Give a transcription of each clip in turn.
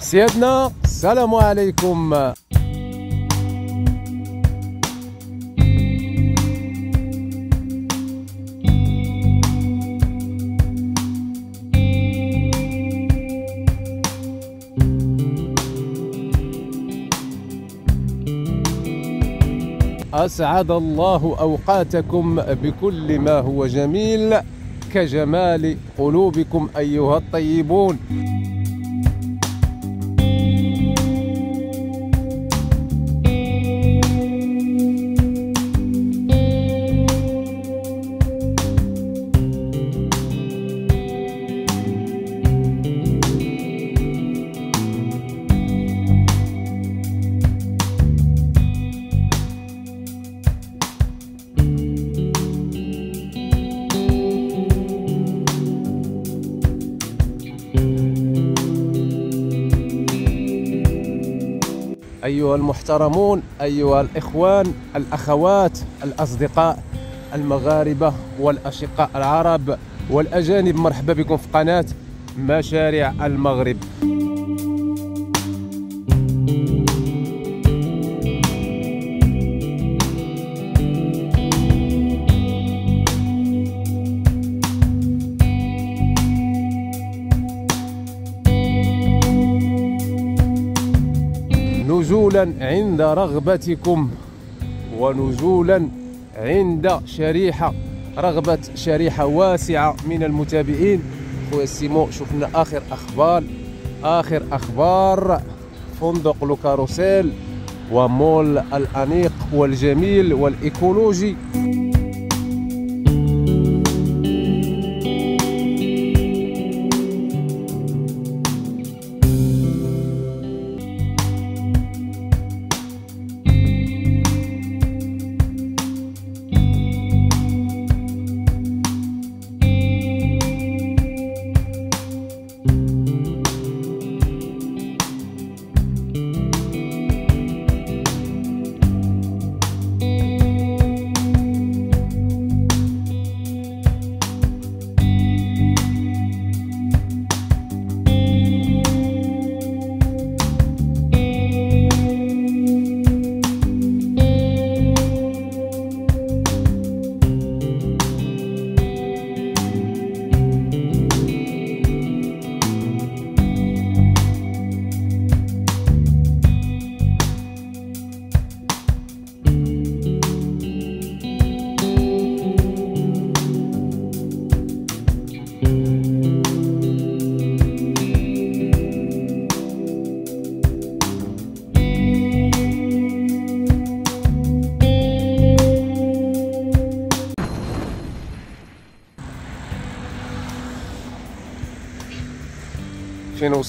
سيادنا السلام عليكم. أسعد الله أوقاتكم بكل ما هو جميل كجمال قلوبكم أيها الطيبون. أيها المحترمون أيها الإخوان الأخوات الأصدقاء المغاربة والأشقاء العرب والأجانب مرحبا بكم في قناة مشاريع المغرب. نزولا عند رغبتكم ونزولا عند شريحة. رغبة شريحة واسعة من المتابعين. خويا سيمو شفنا آخر أخبار. آخر أخبار فندق لوكاروسيل ومول الأنيق والجميل والإيكولوجي.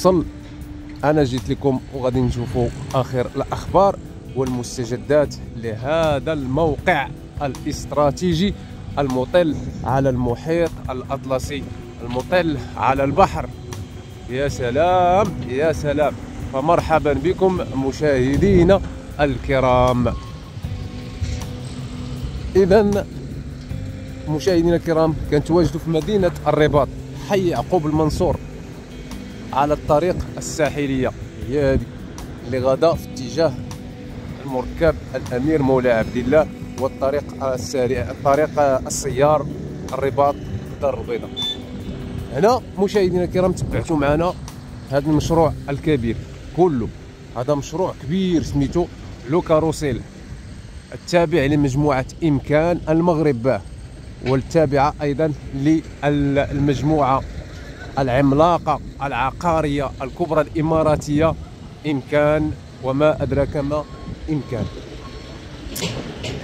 وصل أنا جيت لكم وغادي نشوفوا آخر الأخبار والمستجدات لهذا الموقع الاستراتيجي المطل على المحيط الأطلسي المطل على البحر. يا سلام يا سلام. فمرحبا بكم مشاهدينا الكرام. اذا مشاهدينا الكرام كنتواجدوا في مدينة الرباط حي يعقوب المنصور. على الطريق الساحلية. هي هذه اللي غدا في اتجاه المركب الأمير مولاي عبد الله والطريق السريع الطريق السيار الرباط دار البيضاء. هنا مشاهدينا الكرام تبعتوا معنا هذا المشروع الكبير كله. هذا مشروع كبير سميتو لو كاروسيل. التابع لمجموعة إمكان المغرب والتابعة أيضا للمجموعة العملاقة العقارية الكبرى الإماراتية إمكان وما أدراك ما إمكان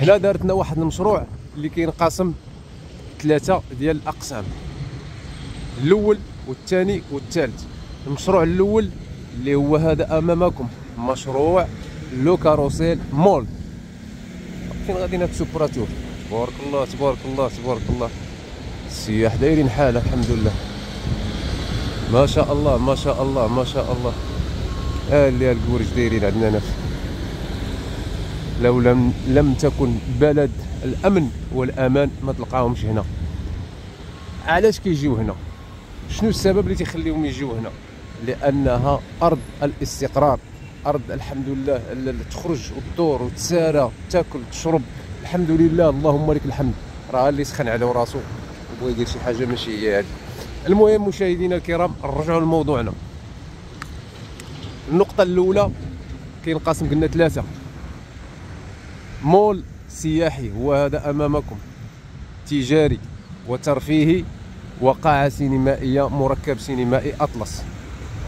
هنا دارتنا واحد المشروع اللي كينقسم ثلاثة ديال الأقسام الأول والثاني والثالث. المشروع الأول اللي هو هذا أمامكم مشروع لو كاروسيل مول. فين غادي ناك سوبراتور تبارك الله تبارك الله تبارك الله. السياح دايرين حالة الحمد لله. ما شاء الله ما شاء الله ما شاء الله. ها اللي الكورج دايرين عندنا نفس. لو لم لم تكن بلد الأمن والأمان ما تلقاهمش هنا. علاش كيجيو هنا؟ شنو السبب اللي تيخليهم يجيو هنا؟ لأنها أرض الاستقرار أرض الحمد لله تخرج وتدور وتسارى تاكل تشرب. الحمد لله اللهم لك الحمد. راه اللي سخن على راسو وبغى يدير شي حاجة ماشي هي هذه. المهم مشاهدينا الكرام نرجعوا لموضوعنا. النقطة الأولى كينقسم قلنا ثلاثة. مول سياحي هو هذا أمامكم. تجاري وترفيهي وقاعة سينمائية مركب سينمائي أطلس.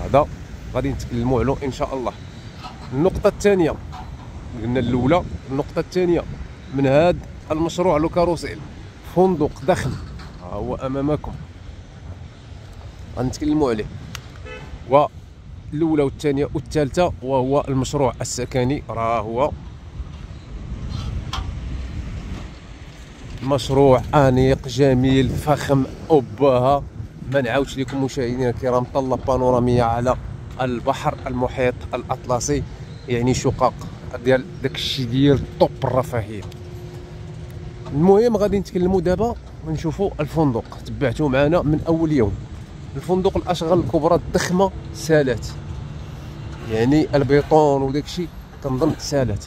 هذا غادي نتكلموا عليه إن شاء الله. النقطة الثانية قلنا الأولى النقطة الثانية من هذا المشروع لو كاروسيل فندق ضخم ها هو أمامكم. غنتكلموا عليه. والاولى والثانية والثالثة وهو المشروع السكني راه هو مشروع أنيق جميل فخم أبهة. ما نعاودش لكم مشاهدينا الكرام طله بانورامية على البحر المحيط الأطلسي يعني شقق ديال داك الشيء ديال طوب الرفاهية. المهم غادي نتكلموا دابا ونشوفوا الفندق. تبعتوا معنا من أول يوم. الفندق الأشغال الكبرى الضخمة سالات. يعني البيطون وداك الشيء كنظن سالات.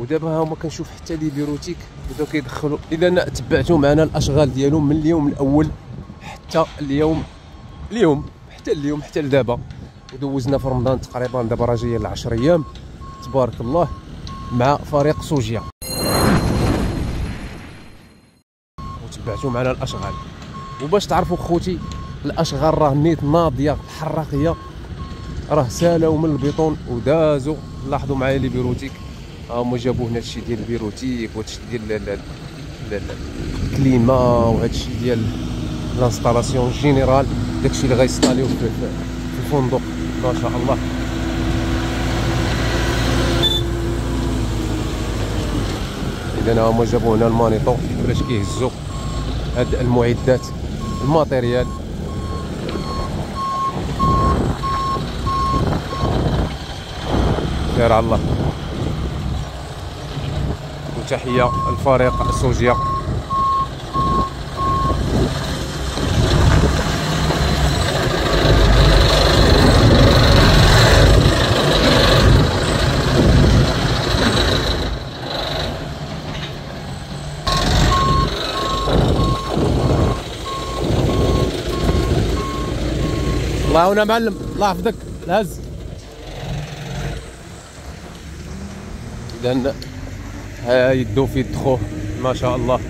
ودابا ها هما كنشوف حتى لي بيروتيك بداو كيدخلوا. اذا تبعتوا معنا الأشغال ديالهم من اليوم الأول حتى اليوم اليوم حتى اليوم حتى لدابا. ودوزنا في رمضان تقريبا دابا راه جاية 10 أيام. تبارك الله مع فريق سوجيا. وتبعتوا معنا الأشغال. وباش تعرفوا خوتي الأشغال راه نيت ناضية حراقية. راه سالاو من البيطون ودازوا لاحظوا معايا les bureautiques. هما جابوا هنا هادشي ديال ال bureautique وهادشي ديال ال clima وهادشي ديال l'installation générale. داكشي اللي غيستاليو في الفندق. ما شاء الله. إذا هما جابوا هنا ال Manitou باش كيهزوا هاد المعدات ال matériel. خير على الله. وتحية الفريق السوجية. الله هنا معلم الله يحفظك. الهز ها يدو في الدخول ما شاء الله.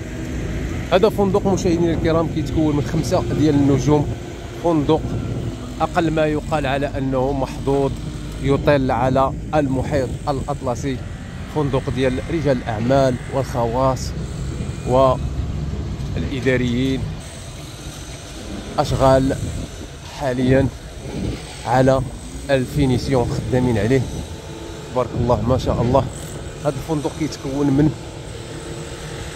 هذا فندق مشاهدينا الكرام كيتكون من خمسة ديال النجوم. فندق أقل ما يقال على أنه محظوظ يطل على المحيط الأطلسي. فندق ديال رجال الأعمال والخواص والإداريين. أشغال حاليا على الفينيسيون خدامين عليه. تبارك الله ما شاء الله. هذا الفندق كيتكون من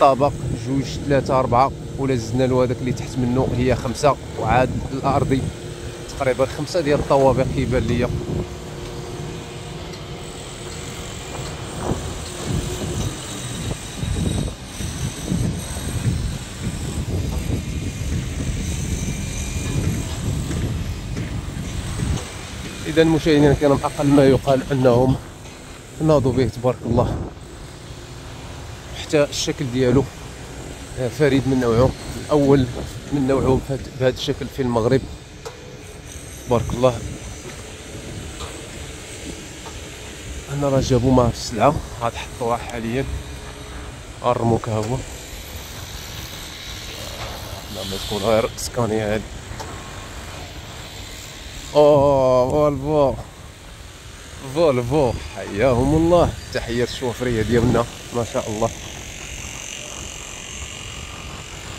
طابق جوج ثلاثة أربعة ولا زدنا له هذاك اللي تحت منه هي خمسة وعاد الأرضي. تقريبا خمسة ديال الطوابق كيبان ليا. اذا مشاهدينا الكرام أقل ما يقال أنهم ناضوا به تبارك الله. حتى الشكل ديالو آه، فريد من نوعه الأول من نوعه بهذا الشكل في المغرب. تبارك الله. هنا راه جابوا معاه السلعة غاد حطوها حاليا. الرموك ها هو. ما تكون غير سكانية هادي. أوه فولفو فولفو حياهم الله. تحية الشوفرية ديالنا. ما شاء الله.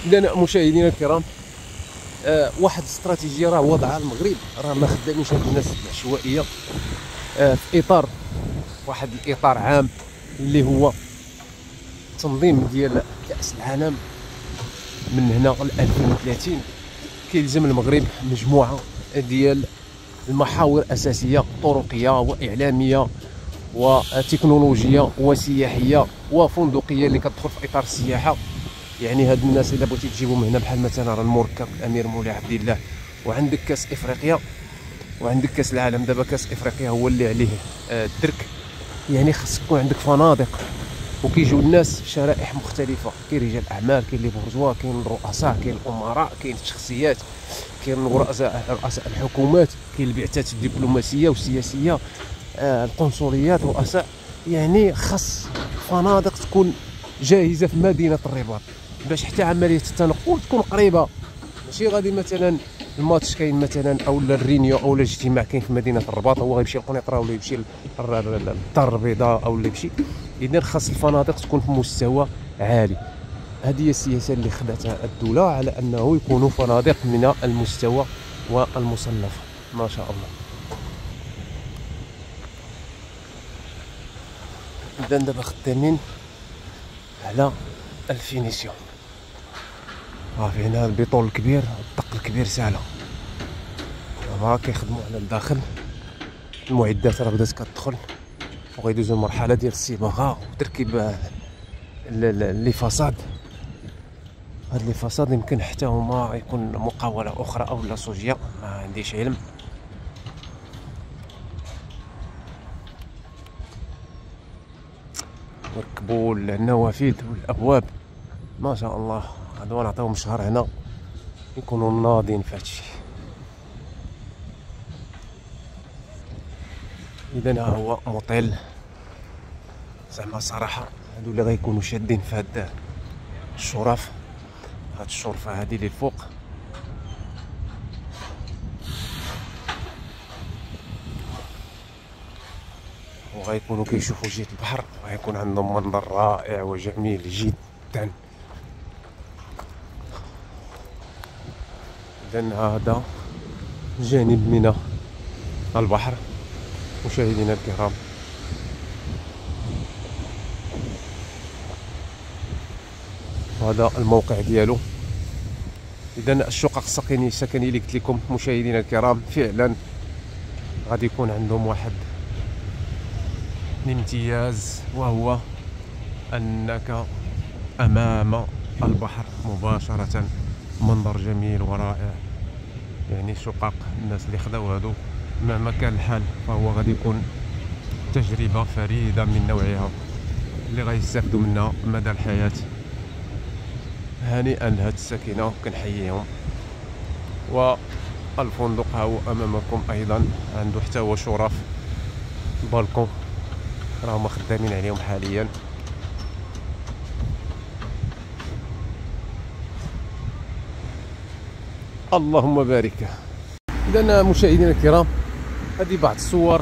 اذا مشاهدينا الكرام آه واحد الاستراتيجيه راه وضعها المغرب راه ما خدامينش هاد الناس العشوائية. آه في إطار واحد الإطار عام اللي هو تنظيم ديال كأس العالم من هنا ل 2030 كيلزم المغرب مجموعة ديال المحاور اساسيه طرقية وإعلامية وتكنولوجية وسياحية وفندقية اللي كتدخل في إطار السياحة. يعني هاد الناس الا بغيتي تجيبهم هنا بحال مثلا راه المركب الامير مولاي عبد الله وعندك كاس إفريقيا وعندك كاس العالم دابا كاس إفريقيا هو اللي عليه آه، الدرك يعني خاص يكون عندك فنادق وكيجيو الناس شرائح مختلفة كاين رجال أعمال كاين لي بورجوا كاين الرؤساء كاين الأمراء كاين الشخصيات. كاين رؤساء رؤساء الحكومات كاين البعثات الدبلوماسية والسياسية آه القنصليات رؤساء يعني خاص فنادق تكون جاهزة في مدينة الرباط باش حتى عملية التنقل تكون قريبة. ماشي غادي مثلا الماتش كاين مثلا أو الرينيو أو الاجتماع كاين في مدينة الرباط هو غيمشي لقنيطرة ولا يمشي للدار البيضاء أو اللي يمشي. اذا خاص الفنادق تكون في مستوى عالي. هذه هي السياسة اللي خدتها الدولة على أنه يكونوا فنادق من المستوى والمصنف. ما شاء الله. إذا دابا خدامين على الفينيسيون. صافي هنا البيطول الكبير الدق الكبير ساهله دابا كيخدموا على الداخل. المعدات راه بدات كتدخل. وغيدوزو المرحلة ديال الصباغه وتركيب لي فاصاد هاد لي فاصاد يمكن حتى هما يكون مقاولة أخرى أو لا سوجيا. ما عنديش علم. وركبوا النوافذ والأبواب. ما شاء الله. هادو نعطيهم شهر هنا. يكونوا ناضين في هادشي. اذا ها هو موطيل زعما صراحة هادو اللي غيكونوا شادين في هاد الشرف. هاد الشرفه هادي اللي فوق وغيكونوا كيشوفوا جهه البحر وغيكون عندهم منظر رائع وجميل جدا. اذا هذا جانب من البحر مشاهدينا الكرام. هذا الموقع ديالو. اذا الشقق السكني السكني اللي قلت لكم مشاهدينا الكرام فعلا غادي يكون عندهم واحد الامتياز وهو أنك أمام البحر مباشرة. منظر جميل ورائع. يعني شقق الناس اللي خداو هادو مهما كان الحال فهو غادي يكون تجربة فريدة من نوعها اللي غيستافدوا منها مدى الحياة. هنيئا لهاد الساكنة كنحييهم. والفندق هاو أمامكم أيضا. عنده حتى هو شرف بالكون راهم خدامين عليهم حاليا. اللهم بارك. اذا مشاهدينا الكرام هذه بعض الصور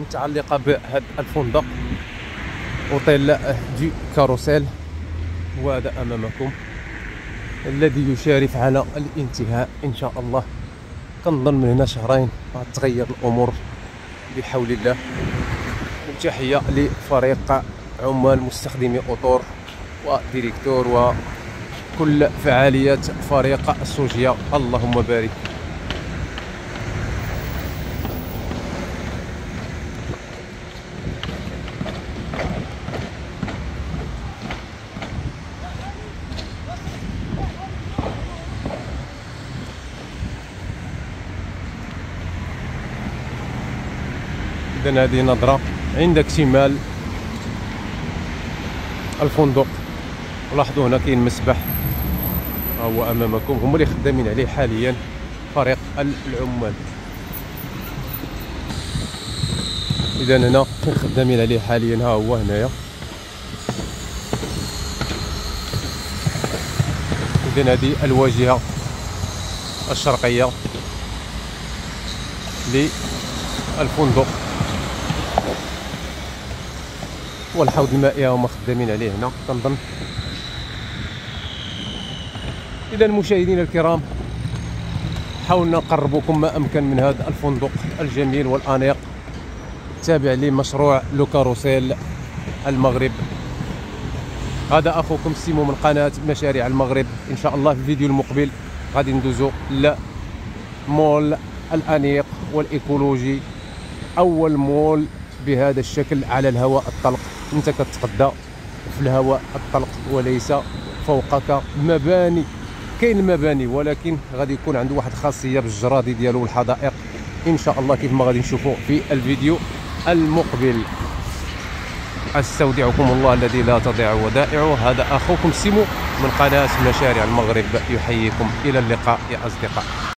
متعلقة بهذا الفندق. أوتيل دي كاروسيل. وهذا أمامكم. الذي يشارف على الانتهاء إن شاء الله. كنظن من هنا شهرين غتغير الأمور بحول الله. تحية لفريق عمال مستخدمي أطور وديريكتور وكل فعاليات فريق السوجيا اللهم بارك. هذه نظرة عند اكتمال الفندق. لاحظوا هنا كاين مسبح. هو أمامكم. هما اللي خدامين عليه حاليا فريق العمال. اذا هنا خدامين عليه حاليا. ها هو هنايا. اذا هذه الواجهة الشرقية للفندق. والحوض المائي هما خدامين عليه هنا كنظن إذا مشاهدينا الكرام حاولنا نقربكم ما أمكن من هذا الفندق الجميل والأنيق تابع لمشروع لو كاروسيل المغرب. هذا أخوكم سيمو من قناة مشاريع المغرب. إن شاء الله في الفيديو المقبل غادي ندوزو لمول الأنيق والإيكولوجي أول مول بهذا الشكل على الهواء الطلق. أنت كتقدى في الهواء الطلق وليس فوقك مباني. كاين المباني ولكن غادي يكون عنده واحد الخاصية بالجرادي ديالو والحدائق. إن شاء الله كيف ما غادي نشوفوا في الفيديو المقبل. أستودعكم الله الذي لا تضيع ودائعه. هذا أخوكم سيمو من قناة مشاريع المغرب. يحييكم. إلى اللقاء يا أصدقاء.